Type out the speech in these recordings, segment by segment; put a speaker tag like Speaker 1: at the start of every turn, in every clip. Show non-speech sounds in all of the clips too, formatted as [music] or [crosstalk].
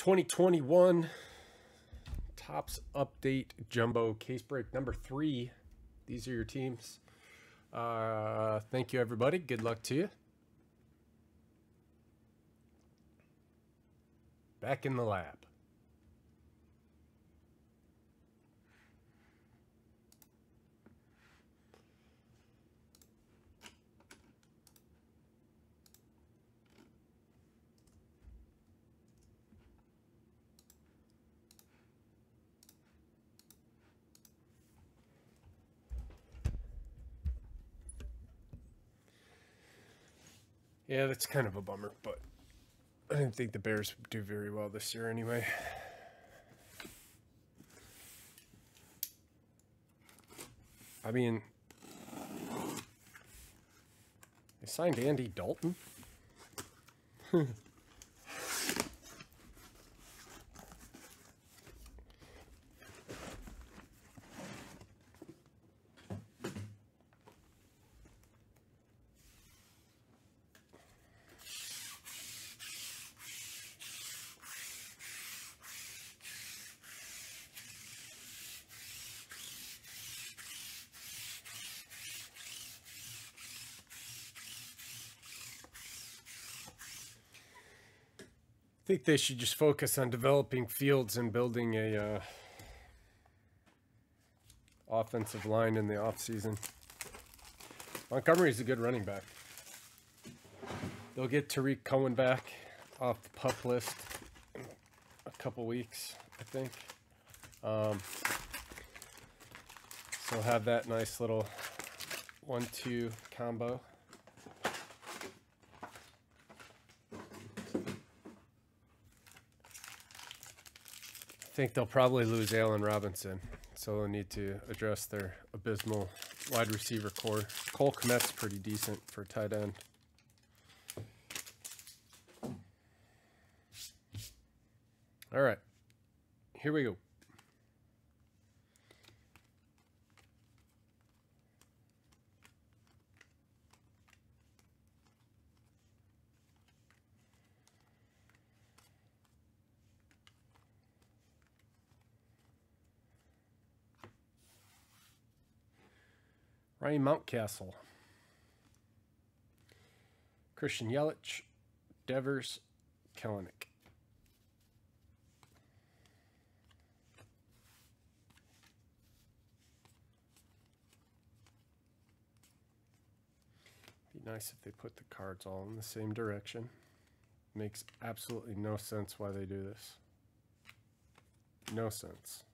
Speaker 1: 2021 Topps Update Jumbo Case Break number three. These are your teams. Uh, thank you, everybody. Good luck to you. Back in the lab. Yeah, that's kind of a bummer, but I didn't think the Bears would do very well this year anyway. I mean, they signed Andy Dalton. [laughs] think they should just focus on developing fields and building a uh, offensive line in the offseason. Montgomery's a good running back. They'll get Tarik Cohen back off the pup list in a couple weeks, I think. Um, so have that nice little one-two combo. Think they'll probably lose Allen Robinson, so they'll need to address their abysmal wide receiver corps. Cole Kmet's pretty decent for tight end. All right, here we go. Ryan Mountcastle. Christian Yelich. Devers. Kelenic. Be nice if they put the cards all in the same direction. Makes absolutely no sense why they do this. No sense.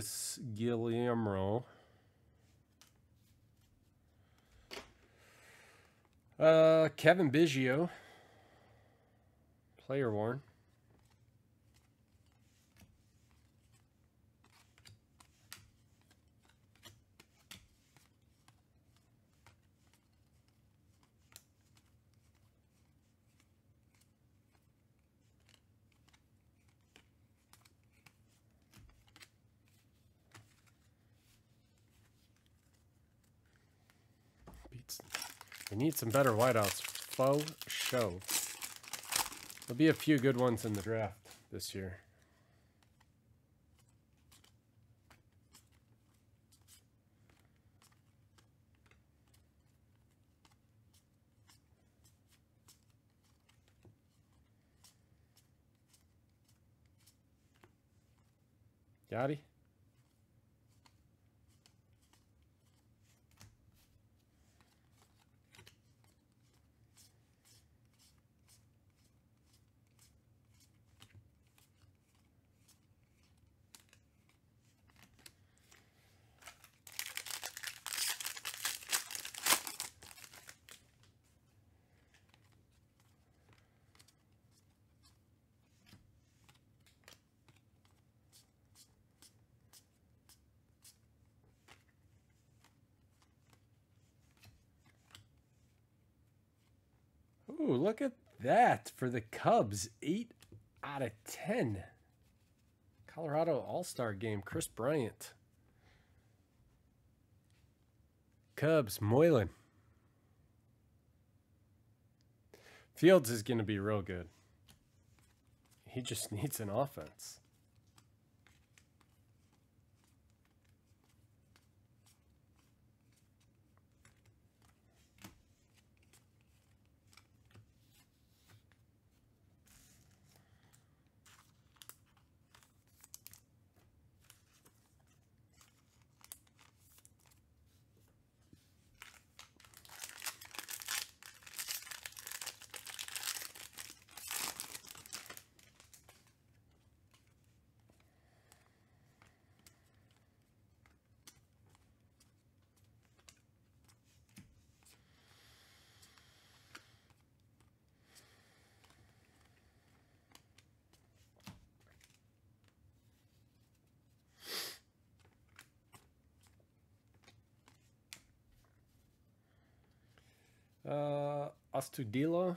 Speaker 1: Luis Guillorme. Uh, Cavan Biggio. Player worn. We need some better whiteouts. Faux show. There'll be a few good ones in the draft this year. Yachty? Ooh, look at that for the Cubs. 8 out of 10. Colorado All-Star game, Kris Bryant. Cubs, Moylan. Fields is going to be real good. He just [laughs] needs an offense. Uh, Astudillo.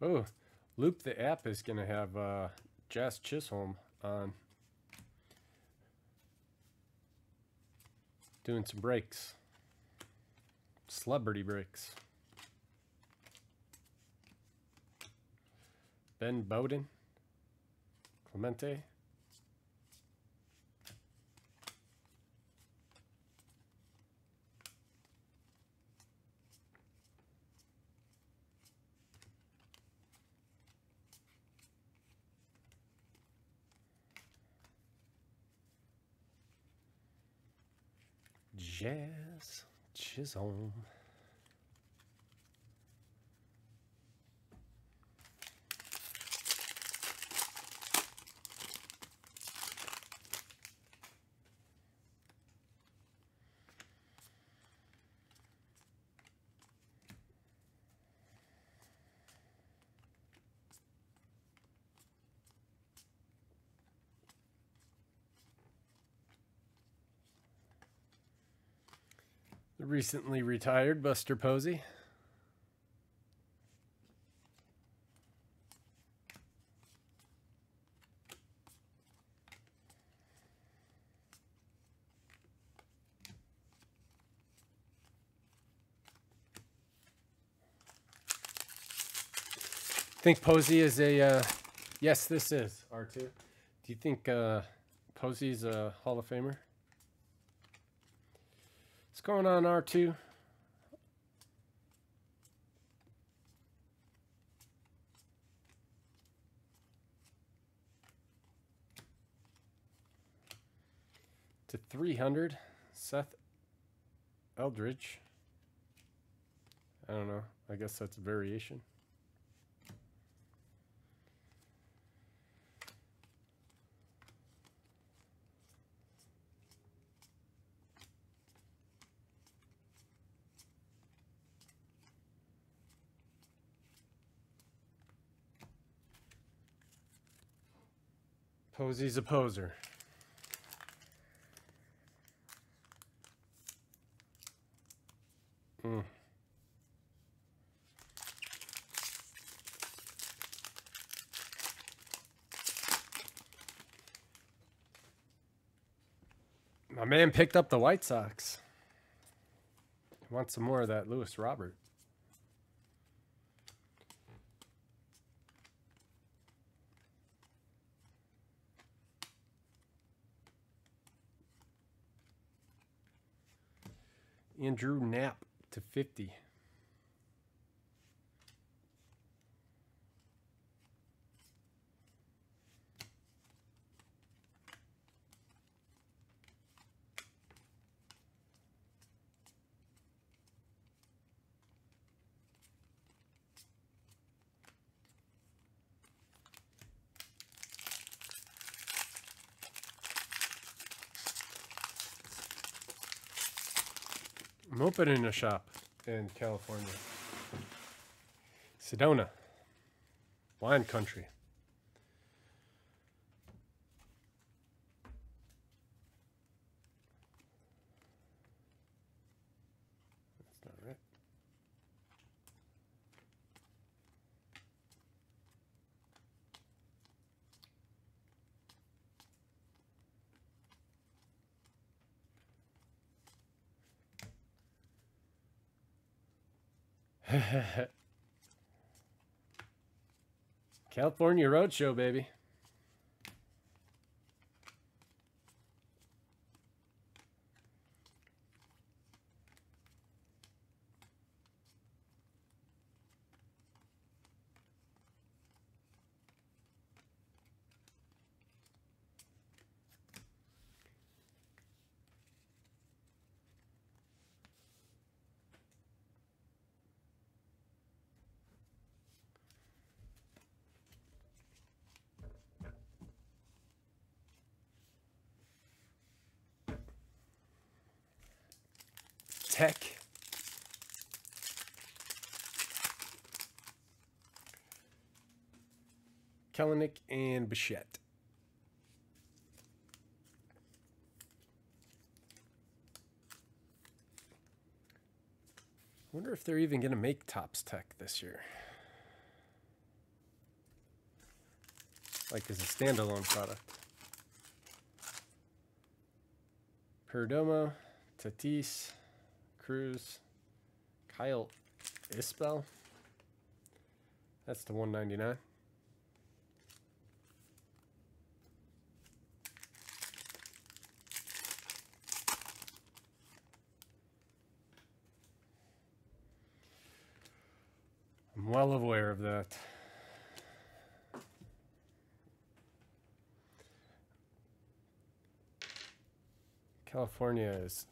Speaker 1: Oh, Loupe the app is going to have uh, Jazz Chisholm on doing some breaks, celebrity breaks. Ben Bowden, Clemente. Chisholm. The recently retired Buster Posey. Think Posey is a uh, yes. This is R two. Do you think uh, Posey's a Hall of Famer? What's going on, R2? To 300, Seth Elledge. I don't know. I guess that's a variation. Posey's a poser. Mm. My man picked up the White Sox. He wants some more of that Luis Robert. Andrew Knapp to 50. I'm opening a shop in California. Sedona. Wine country. That's not right. [laughs] California Roadshow, baby. Tech. Kelenic and Bichette. wonder if they're even going to make Topps Tech this year. Like as a standalone product. Perdomo, Tatis, Cruz, Kyle Isbell. That's the 199. I'm well aware of that. California is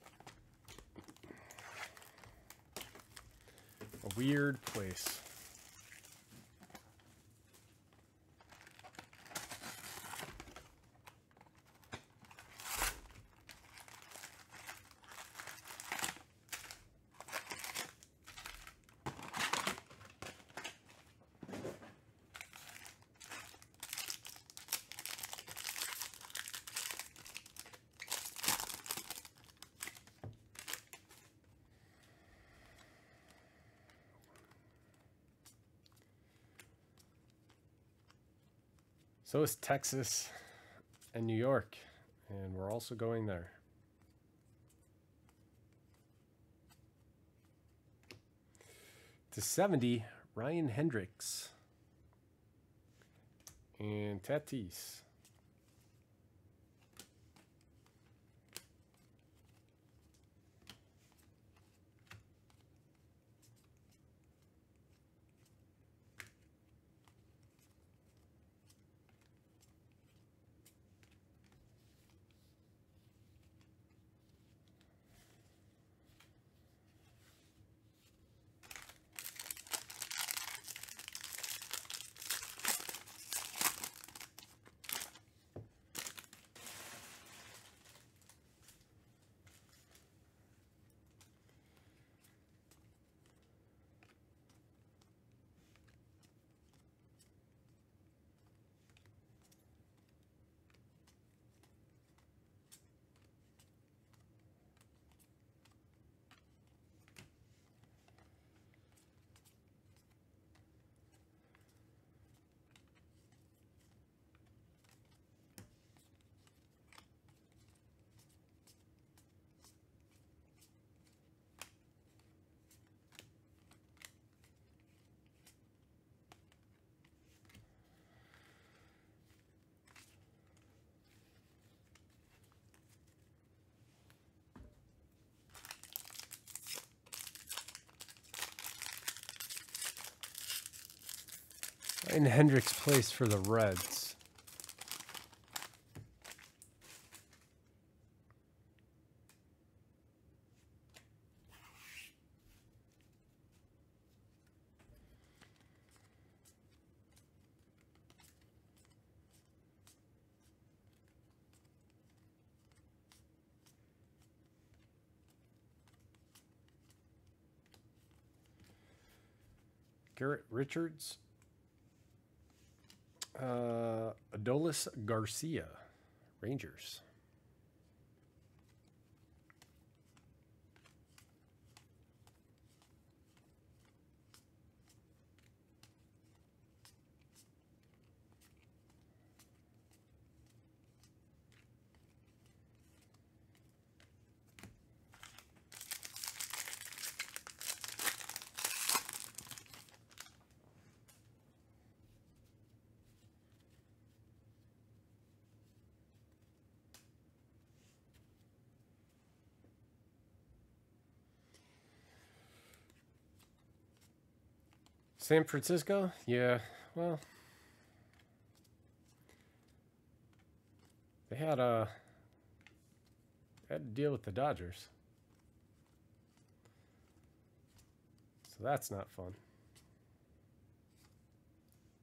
Speaker 1: a weird place. So is Texas and New York, and we're also going there. To 70, Ryan Hendricks and Tatis. in Hendricks' place for the Reds. Garrett Richards. Uh, Adolis Garcia, Rangers. San Francisco? Yeah, well. They had uh, a had to deal with the Dodgers. So that's not fun.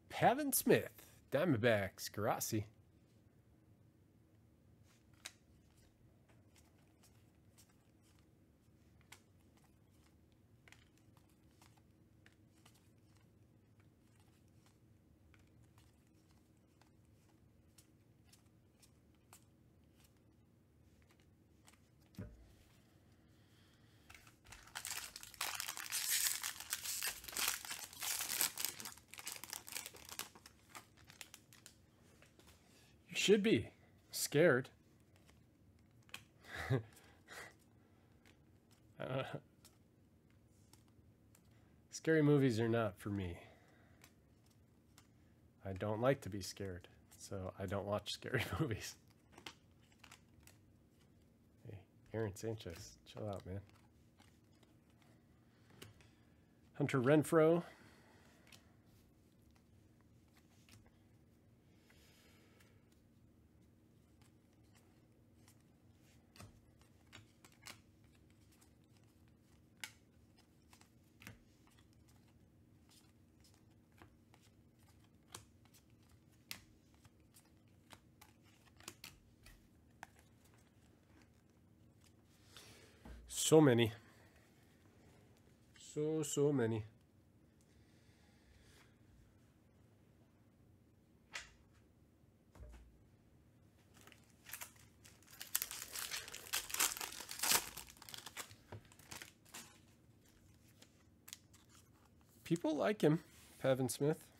Speaker 1: Pavin Smith, Diamondbacks, Garasi. Should be scared. uh, [laughs] scary movies are not for me. I don't like to be scared, so I don't watch [laughs] scary movies. Hey, Aaron Sanchez, chill out, man. Hunter Renfroe. So many. So, so many. People like him, Pavin Smith.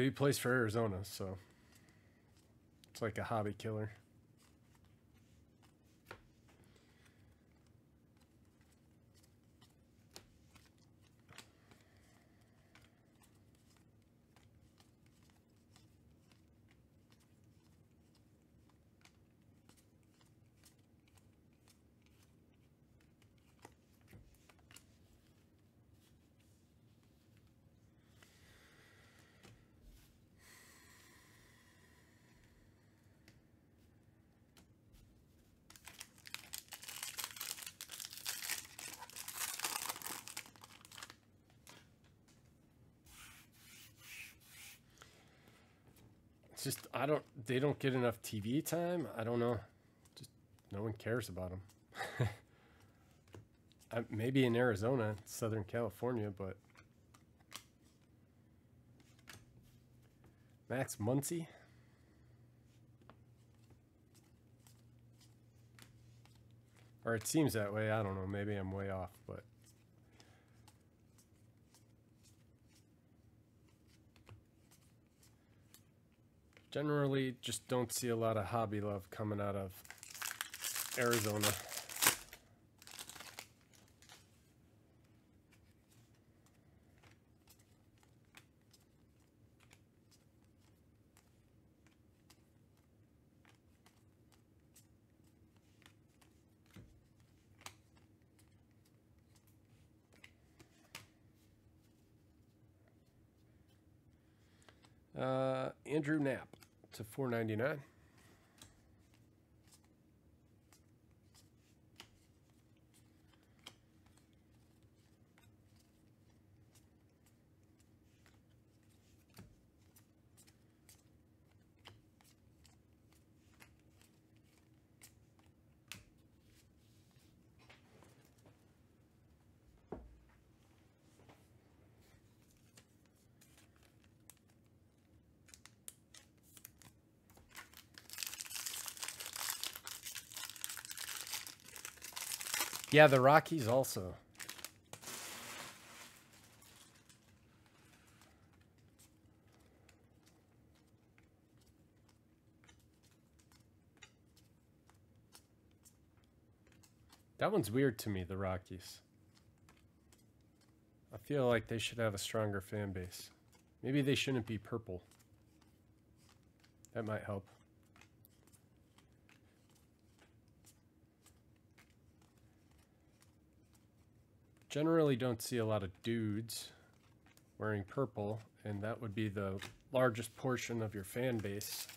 Speaker 1: But he plays for Arizona, so it's like a hobby killer. It's just I don't. They don't get enough TV time. I don't know. Just no one cares about them. [laughs] I, maybe in Arizona, Southern California, but Max Muncy. Or it seems that way. I don't know. Maybe I'm way off, but generally just don't see a lot of hobby love coming out of Arizona. Uh, Andrew Knapp to 499. Yeah, the Rockies also. That one's weird to me, the Rockies. I feel like they should have a stronger fan base. Maybe they shouldn't be purple. That might help. Generally don't see a lot of dudes wearing purple, and that would be the largest portion of your fan base.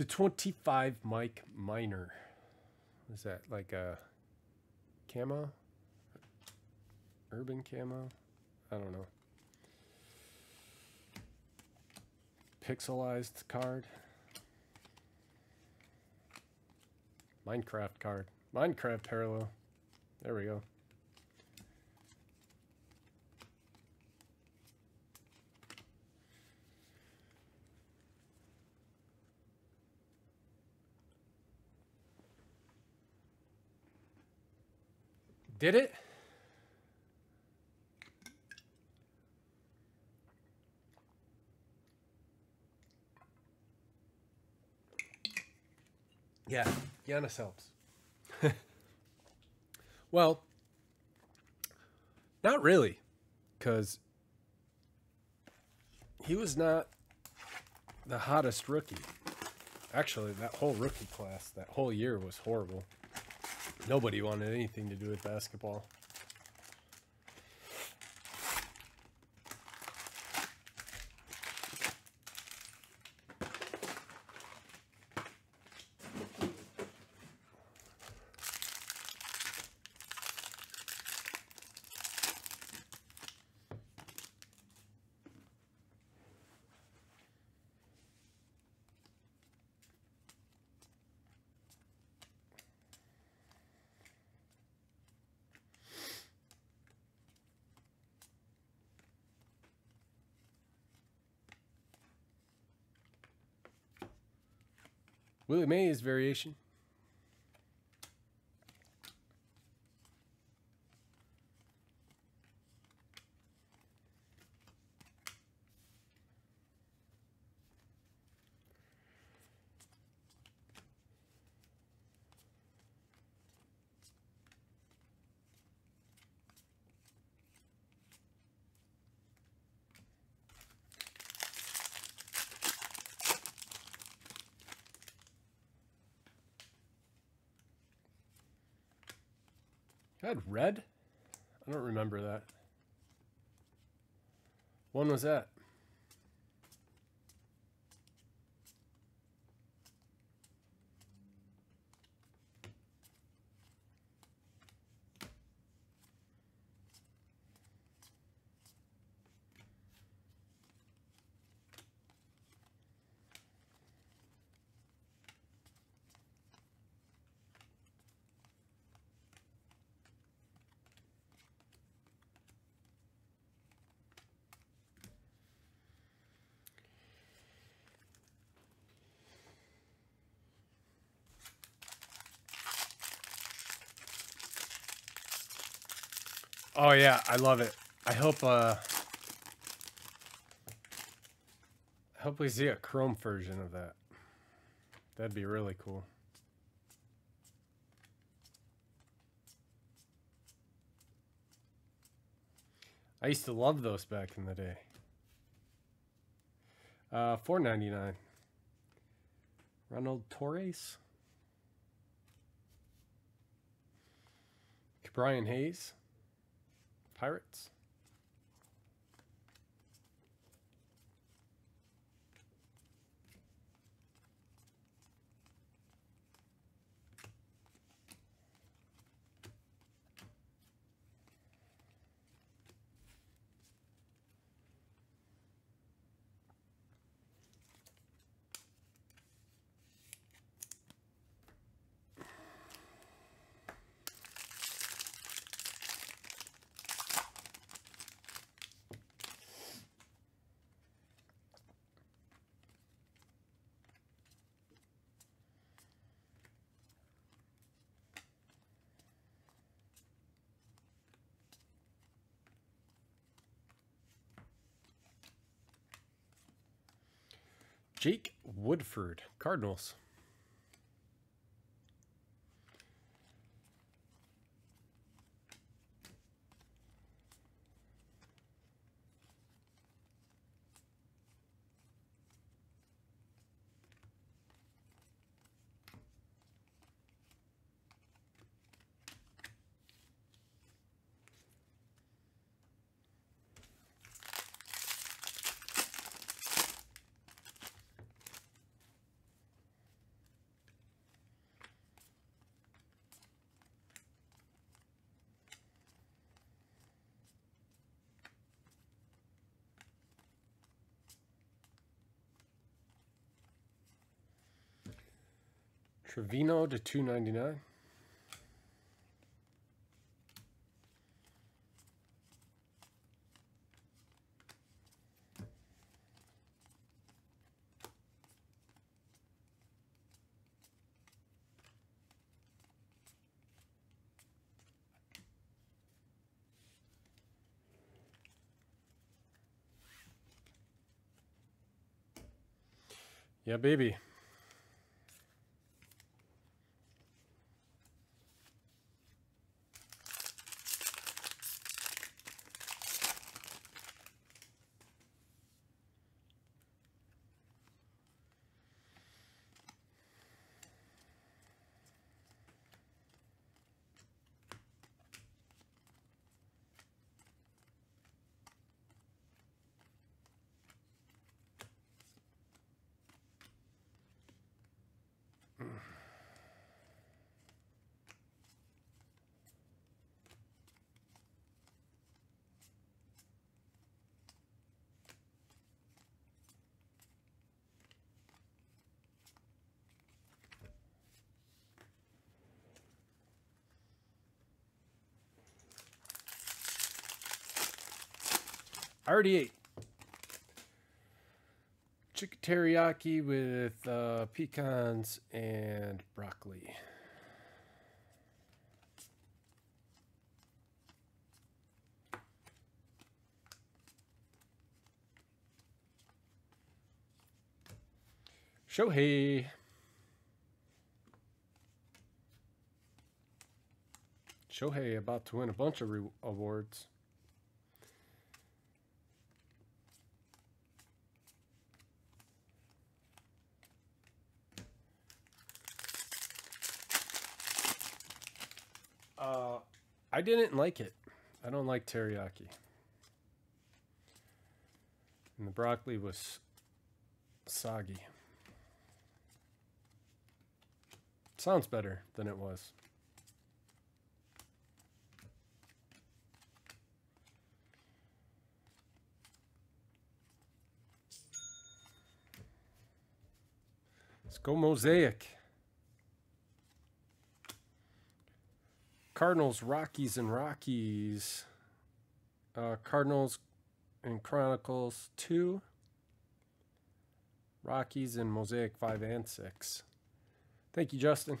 Speaker 1: To 25 Mike Minor. Is that like a camo? Urban camo? I don't know. Pixelized card. Minecraft card. Minecraft parallel. There we go. Did it? Yeah, Giannis helps. [laughs] well, not really, because he was not the hottest rookie. Actually, that whole rookie class, that whole year was horrible. Nobody wanted anything to do with basketball. Willie Mays variation. Red? I don't remember that. When was that? Oh yeah, I love it. I hope uh I hope we see a chrome version of that. That'd be really cool. I used to love those back in the day. Uh, four ninety nine. Ronald Torreyes. Brian Hayes. Pirates. Jake Cardinals. Trevino to 299. Yeah, baby. I already ate. Chicken teriyaki with uh, pecans and broccoli. Shohei. Shohei about to win a bunch of awards. I didn't like it. I don't like teriyaki. And the broccoli was soggy. Sounds better than it was. Let's go mosaic. Cardinals, Rockies, and Rockies. Uh, Cardinals and Chronicles 2. Rockies and Mosaic 5 and 6. Thank you, Justin.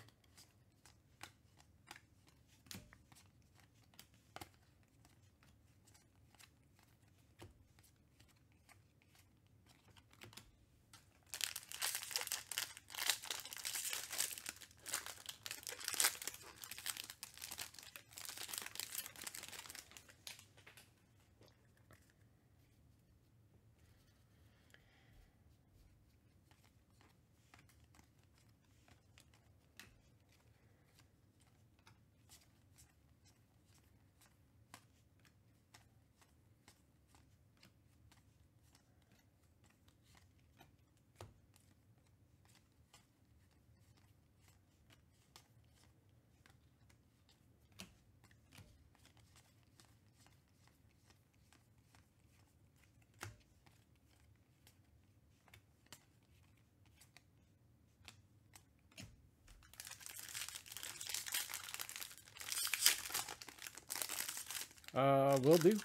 Speaker 1: Uh, will do.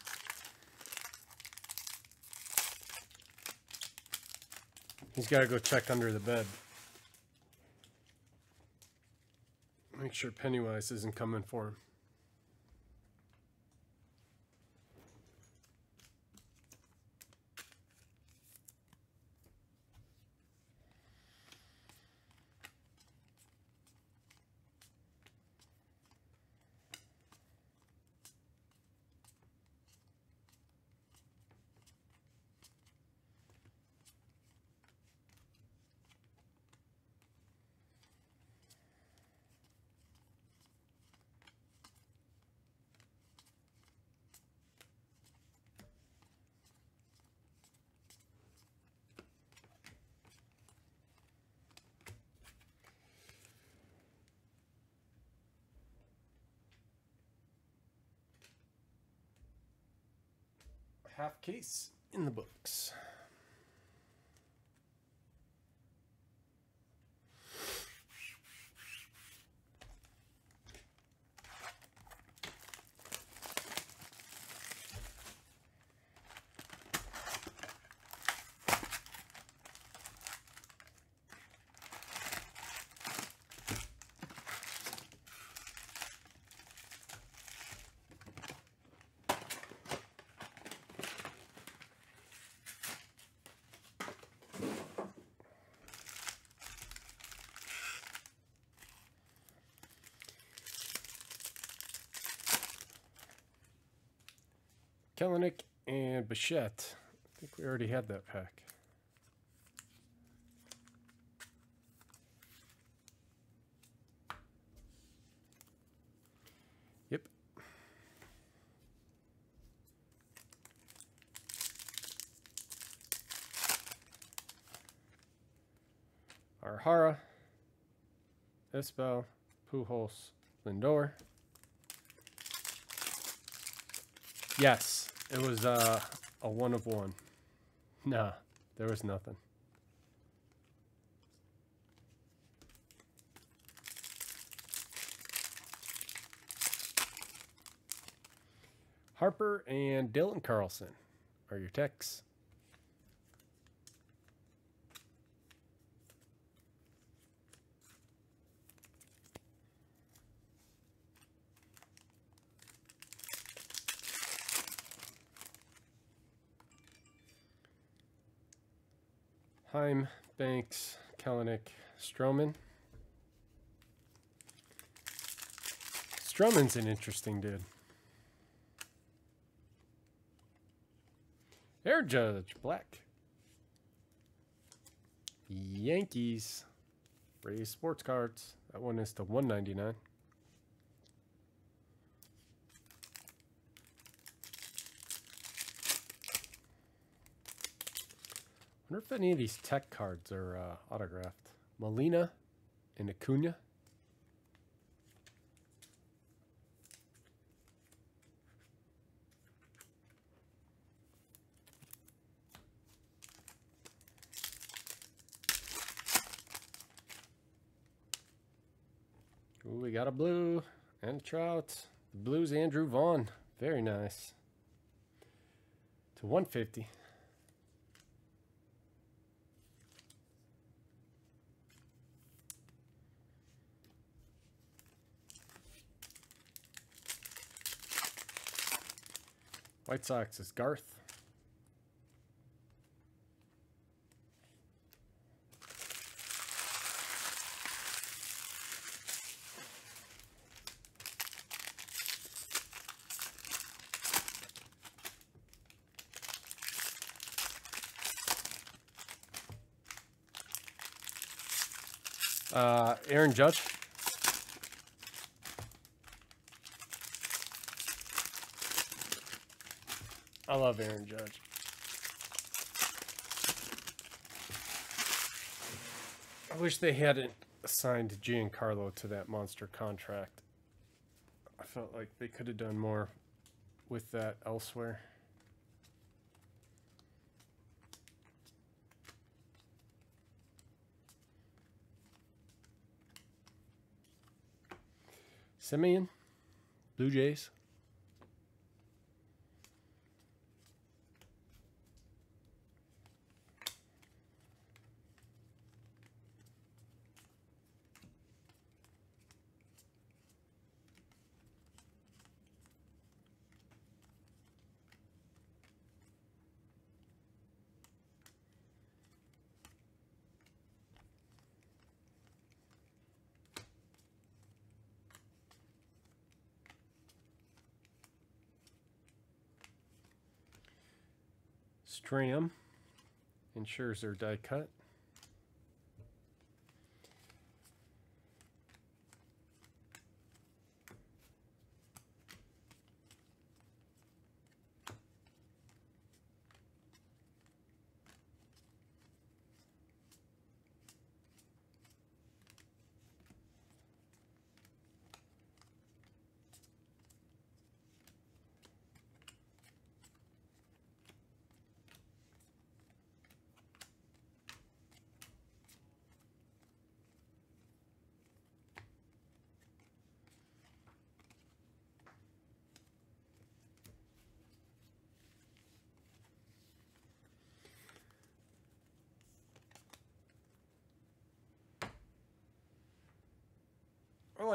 Speaker 1: He's got to go check under the bed. Make sure Pennywise isn't coming for him. Half case in the books. Kelenic and Bichette. I think we already had that pack. Yep. Arhara, Isbel, Pujols, Lindor. Yes, it was uh, a one of one. Nah, there was nothing. Harper and Dylan Carlson are your techs. Heim, Banks, Kelenic, Stroman. Stroman's an interesting dude. Air Judge, black. Yankees. Rays sports cards. That one is to 199. Wonder if any of these tech cards are uh, autographed. Molina and Acuna. Ooh, we got a blue and trout. The blues Andrew Vaughn. Very nice. To 150. White Sox is Garth. Uh, Aaron Judge. Love Aaron Judge. I wish they hadn't assigned Giancarlo to that monster contract. I felt like they could have done more with that elsewhere. Semien, Blue Jays. Stram ensures their die cut.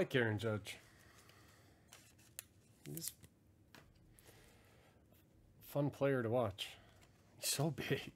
Speaker 1: Like Aaron Judge. He's fun player to watch. He's so big.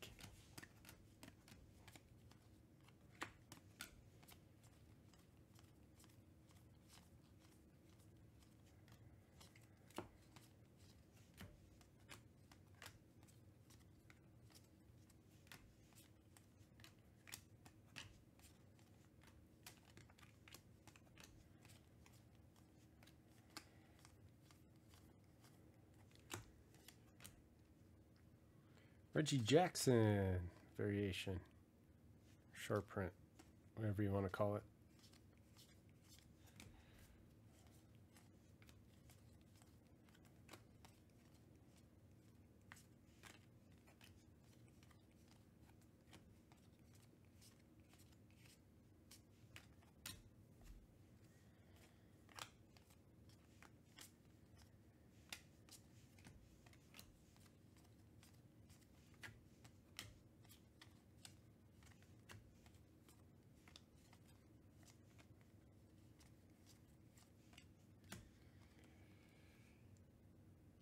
Speaker 1: Reggie Jackson variation. Short print. Whatever you want to call it.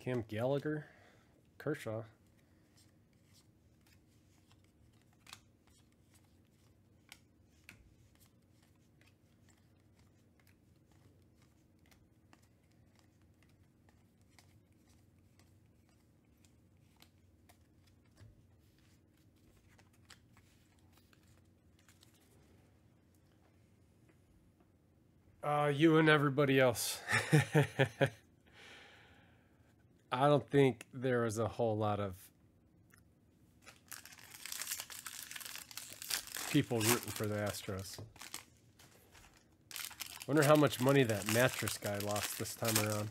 Speaker 1: Cam Gallagher, Kershaw. Uh, you and everybody else. [laughs] I don't think there was a whole lot of people rooting for the Astros. Wonder how much money that mattress guy lost this time around.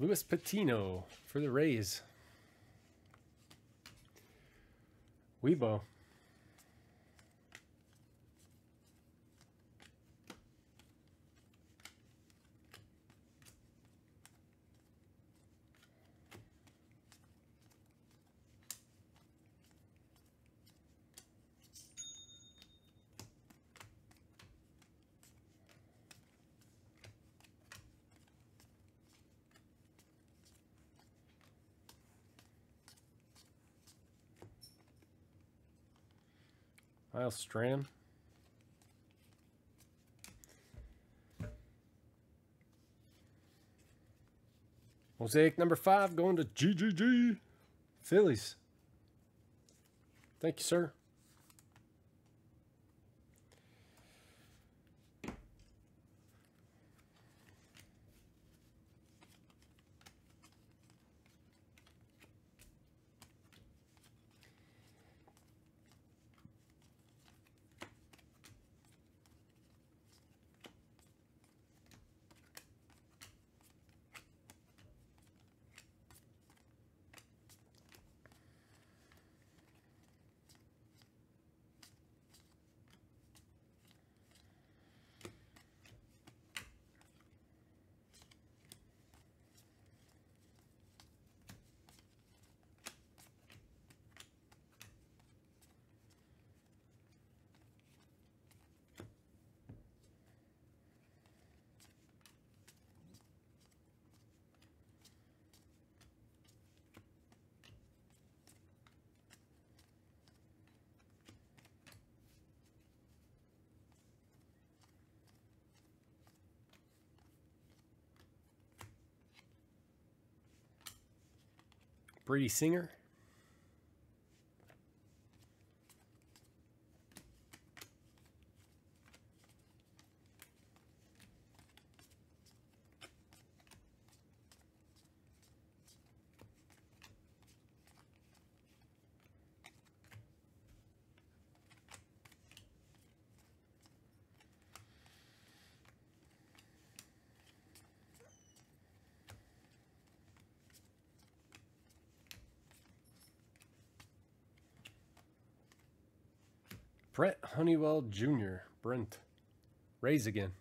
Speaker 1: Luis Patino for the Rays. Weibo. Miles Stram. Mosaic number five going to GGG. Phillies. Thank you, sir. Brady Singer. Brett Honeywell Jr. Brent. Rays again.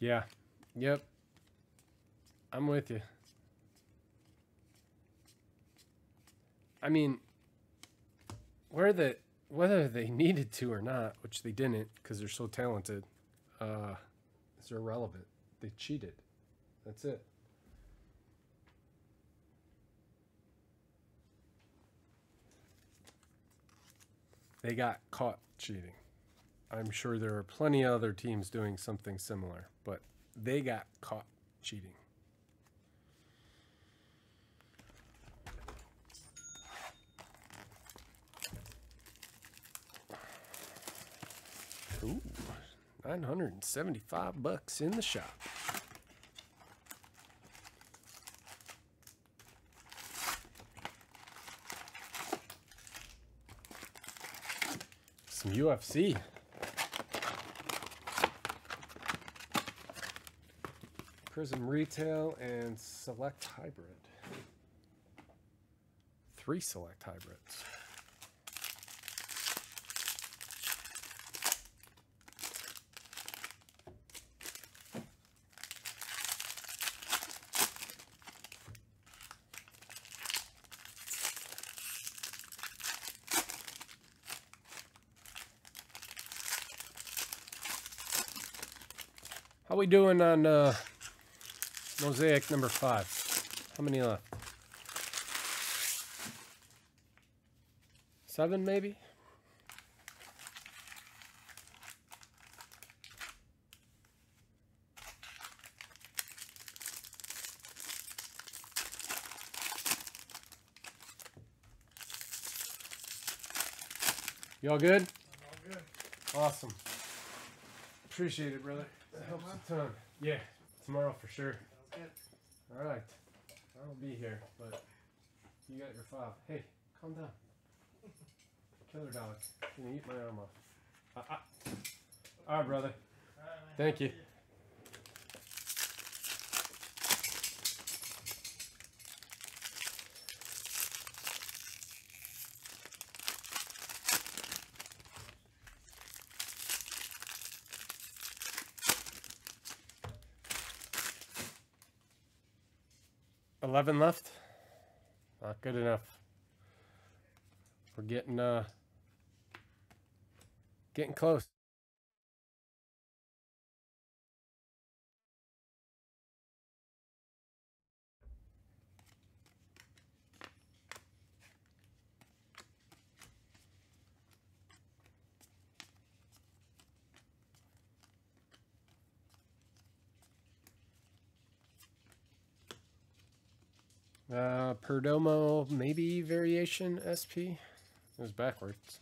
Speaker 1: Yeah. Yep. I'm with you. I mean, where the whether they [laughs] needed to or not, which they didn't because they're so talented, uh, is irrelevant. They cheated. That's it. They got caught cheating. I'm sure there are plenty of other teams doing something similar, but they got caught cheating. Ooh, 975 bucks in the shop. Some UFC. Prism Retail and Select Hybrid. Three Select Hybrids. How we doing on uh, mosaic number five? How many left? Seven, maybe? Y'all good?
Speaker 2: All good.
Speaker 1: Awesome. Appreciate it, brother. That helps a ton. Yeah, tomorrow for sure.
Speaker 2: Sounds good.
Speaker 1: All right. I will be here, but you got your file. Hey, calm down. Killer dog. You're gonna eat my arm off. Uh, uh. All right, brother.
Speaker 2: All right.
Speaker 1: Thank you. Eleven left. Not good enough. We're getting uh getting close. Uh, Perdomo, maybe variation SP. It was backwards.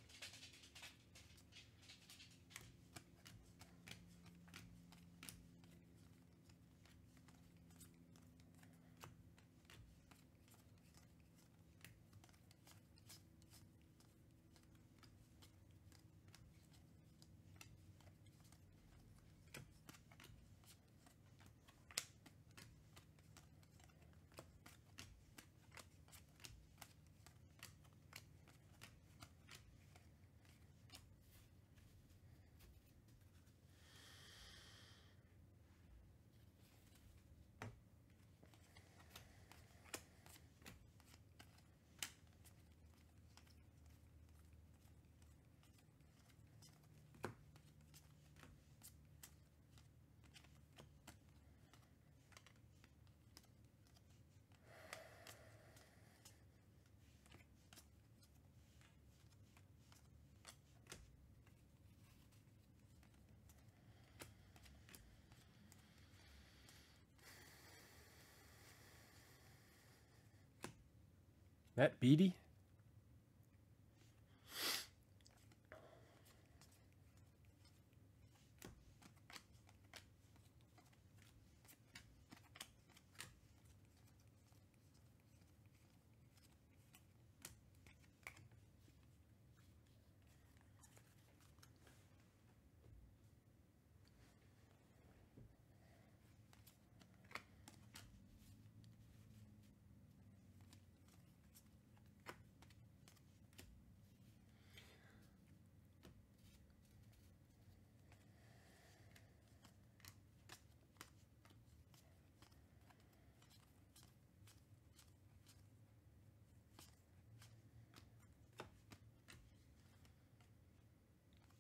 Speaker 1: That Beatty?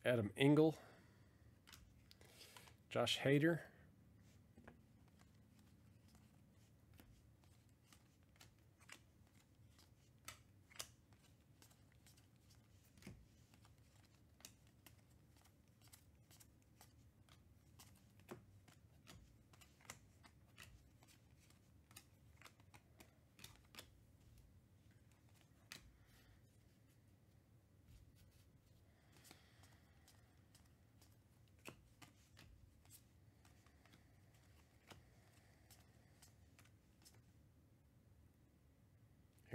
Speaker 1: Adam Engel, Josh Hader,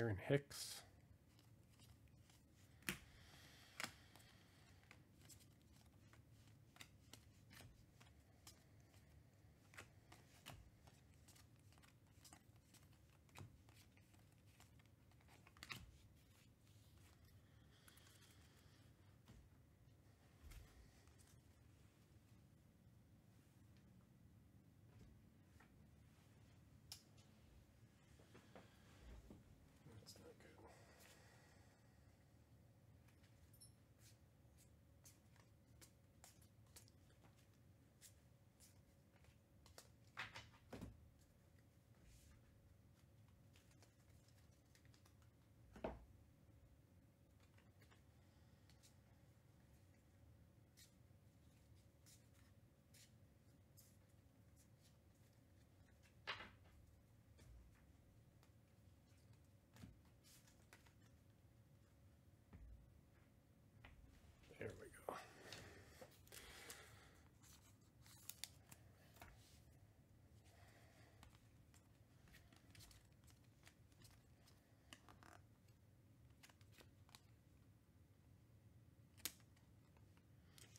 Speaker 1: Aaron Hicks.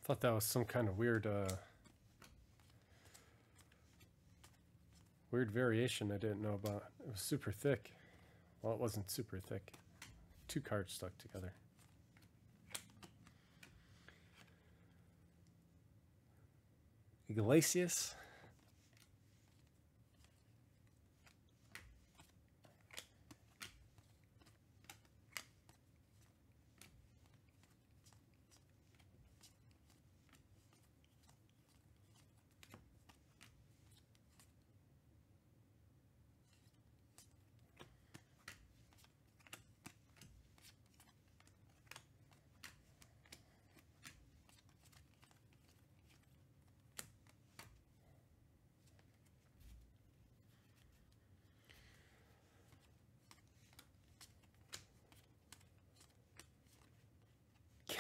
Speaker 1: Thought that was some kind of weird, uh, weird variation I didn't know about. It was super thick. Well, it wasn't super thick. Two cards stuck together. Iglesias.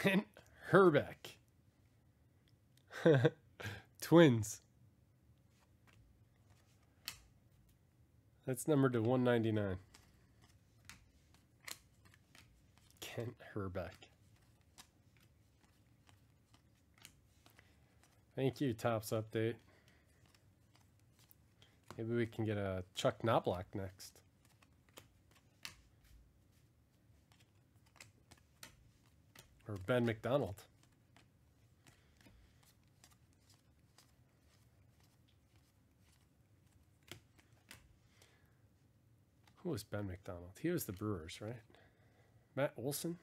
Speaker 1: Kent Hrbek. [laughs] Twins. That's numbered to 199. Kent Hrbek. Thank you, Topps Update. Maybe we can get a Chuck Knoblauch next. Or Ben McDonald. Who was Ben McDonald? He was the Brewers, right? Matt Olson?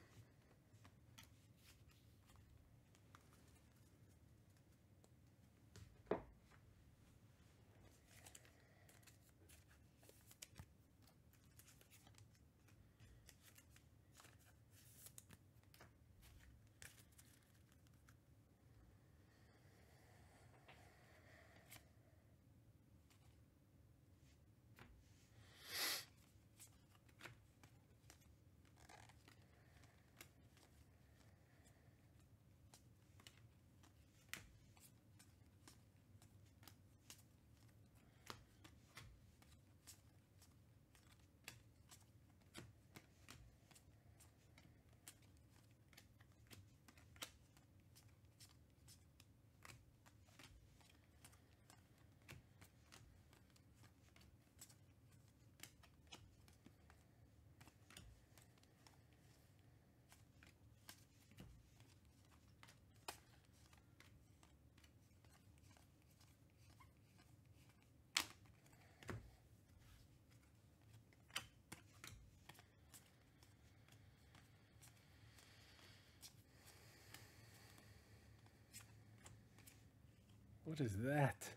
Speaker 1: What is that?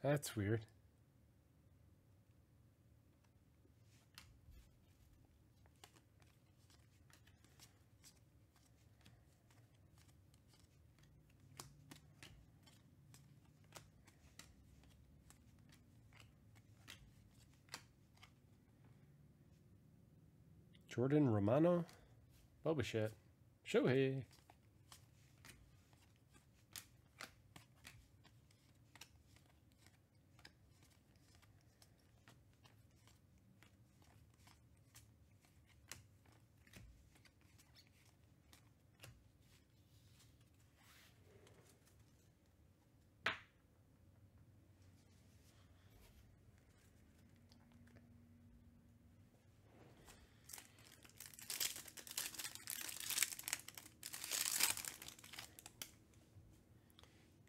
Speaker 1: That's weird. Jordan Romano, Boba Fett, Shohei.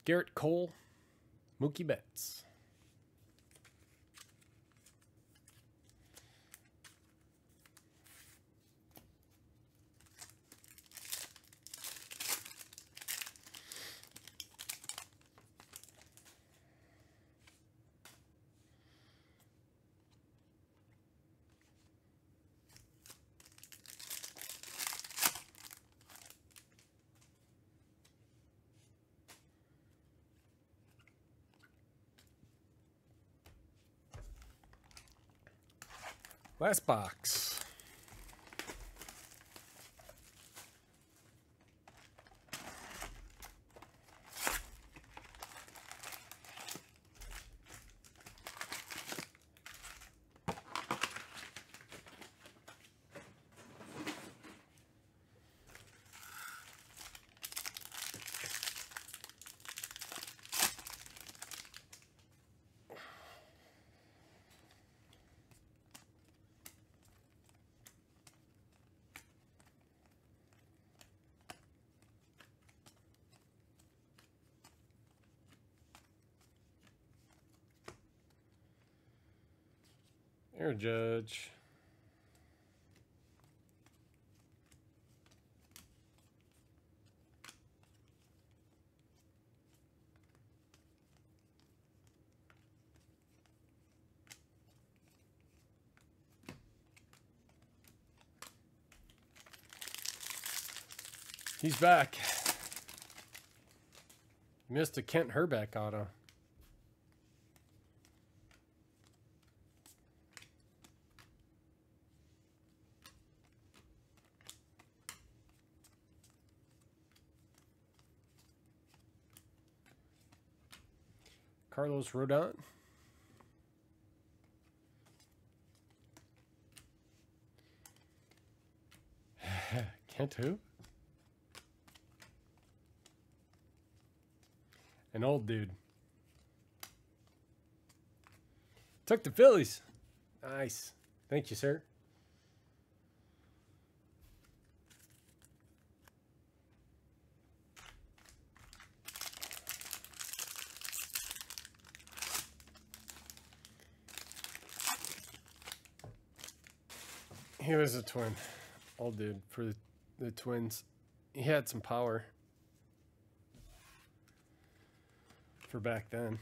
Speaker 1: Gerrit Cole, Mookie Betts. Last box. Air Judge. He's back. Missed a Kent Hrbek auto. Carlos Rodon. [sighs] Kent who? An old dude. Took the Phillies. Nice. Thank you, sir. He was a twin. Old dude for the, the twins. He had some power for back then.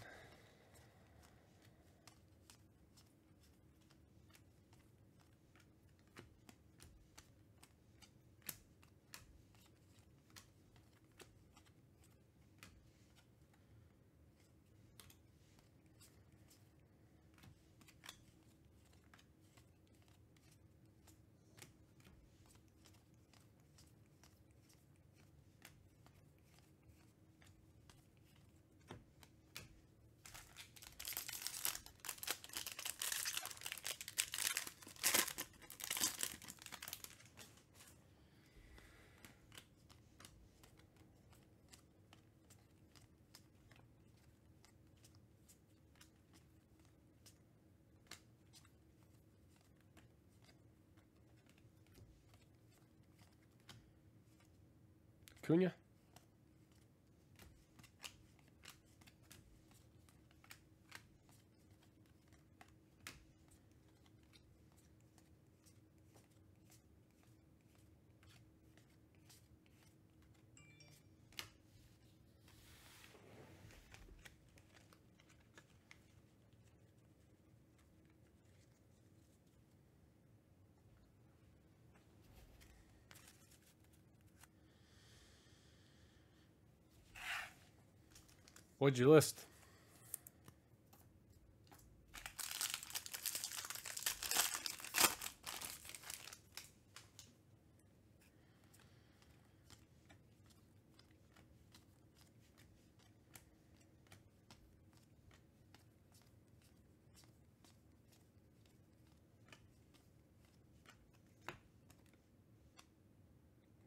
Speaker 1: What'd you list?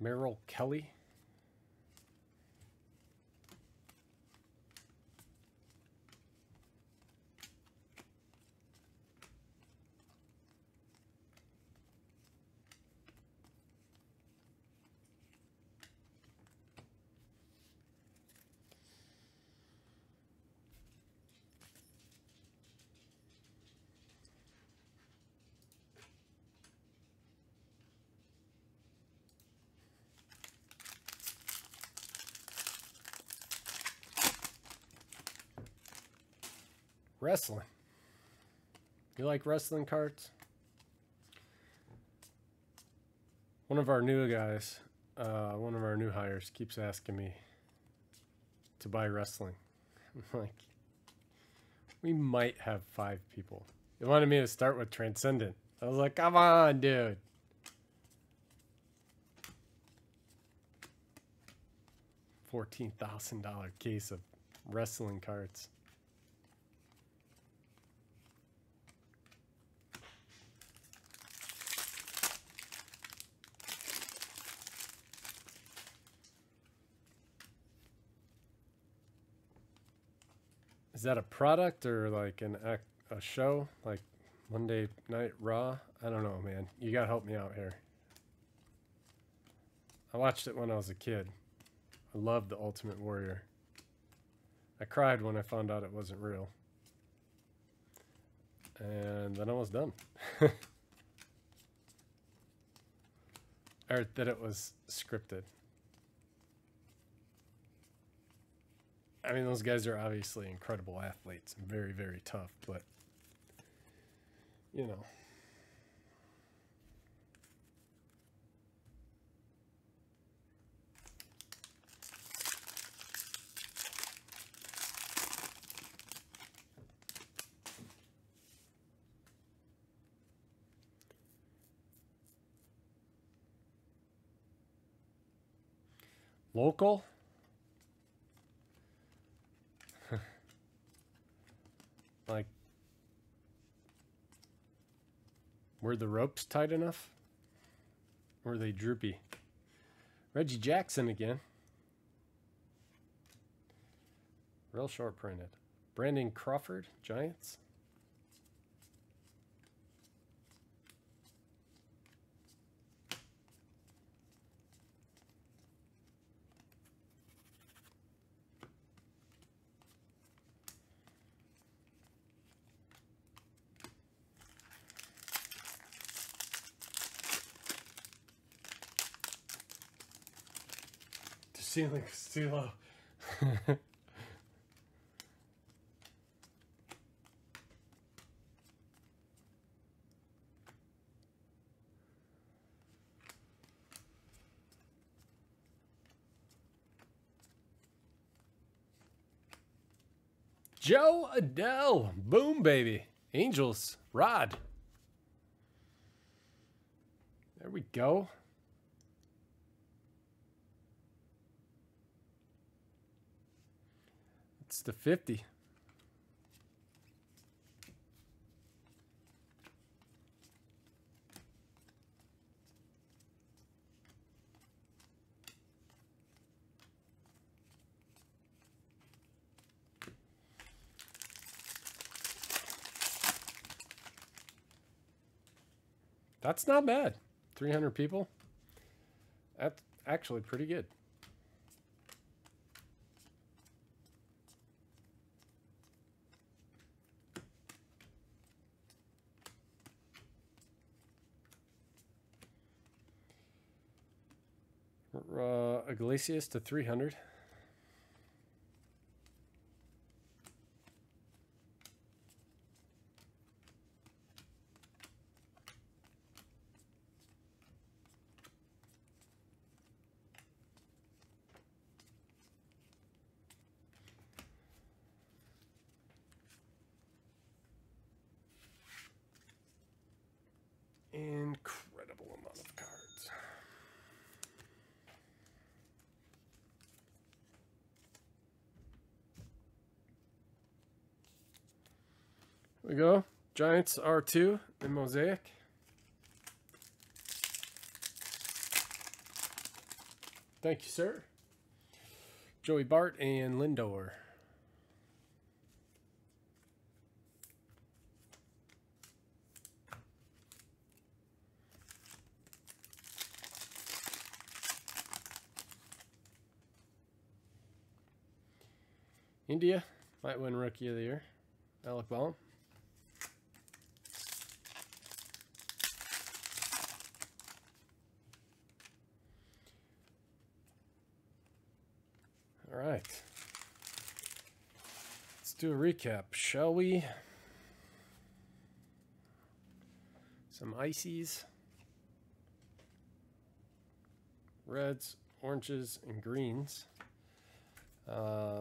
Speaker 1: Merrill Kelly. Wrestling. You like wrestling cards? One of our new guys, uh, one of our new hires, keeps asking me to buy wrestling. I'm [laughs] like, we might have five people. They wanted me to start with Transcendent. I was like, come on, dude. Fourteen thousand dollar case of wrestling cards. Is that a product or like an ac- a show like Monday Night Raw? I don't know, man. You gotta help me out here. I watched it when I was a kid. I loved the Ultimate Warrior. I cried when I found out it wasn't real. And then I was done. [laughs] or that it was scripted. I mean, those guys are obviously incredible athletes very, very tough, but you know. Local? like were the ropes tight enough? Were they droopy? Reggie jackson again. Real short printed brandon crawford giants the ceiling's too low [laughs] Jo Adell. Boom, baby. Angels. Rod. There we go. The 50. That's not bad. 300 people. That's actually pretty good. Iglesias to 300. and. We go. Giants R2 in Mosaic. Thank you, sir. Joey Bart and Lindor. India might win Rookie of the Year. Alec Bohm. All right. Let's do a recap, shall we? Some ices. Reds, oranges, and greens. Uh,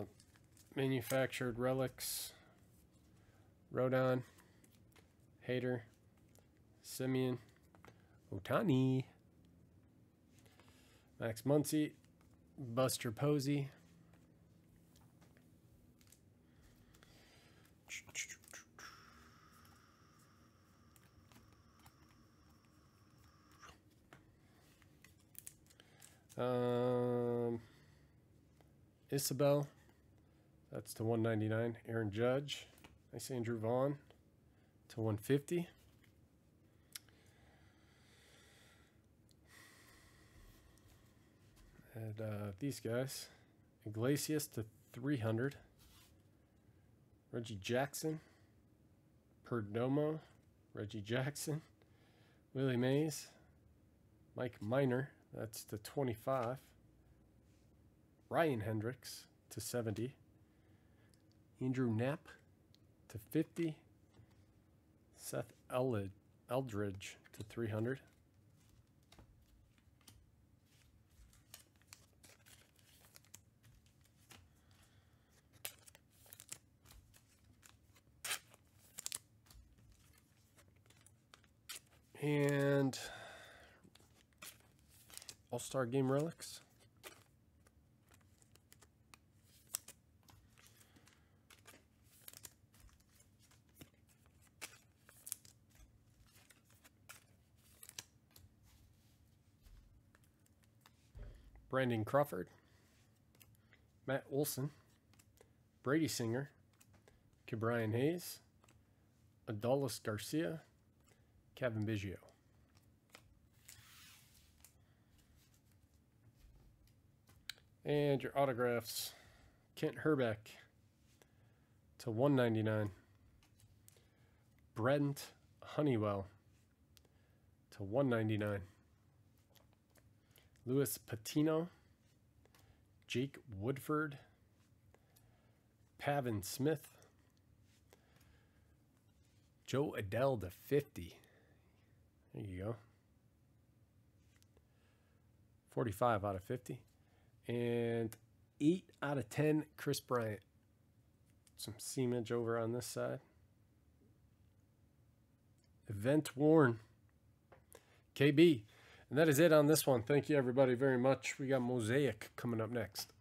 Speaker 1: manufactured relics. Rodon. Hader. Semien. Ohtani. Max Muncy. Buster Posey. Um, Isbel, that's to 199. Aaron Judge, nice Andrew Vaughn to 150. And uh, these guys, Iglesias to 300. Reggie Jackson, Perdomo, Reggie Jackson, Willie Mays, Mike Minor, that's to 25. Ryan Hendricks to 70. Andrew Knapp to 50. Seth Elledge to 300. And All Star Game relics. Brandon Crawford, Matt Olson, Brady Singer, Ke'Bryan Hayes, Adolis Garcia, Cavan Biggio. And your autographs, Kent Hrbek to 199. Brent Honeywell to 199. Luis Patino, Jake Woodford, Pavin Smith, Jo Adell to 50. There you go. 45 out of 50. And 8 out of 10, Kris Bryant. Some seamage over on this side. Event worn. KB. And that is it on this one. Thank you, everybody, very much. We got Mosaic coming up next.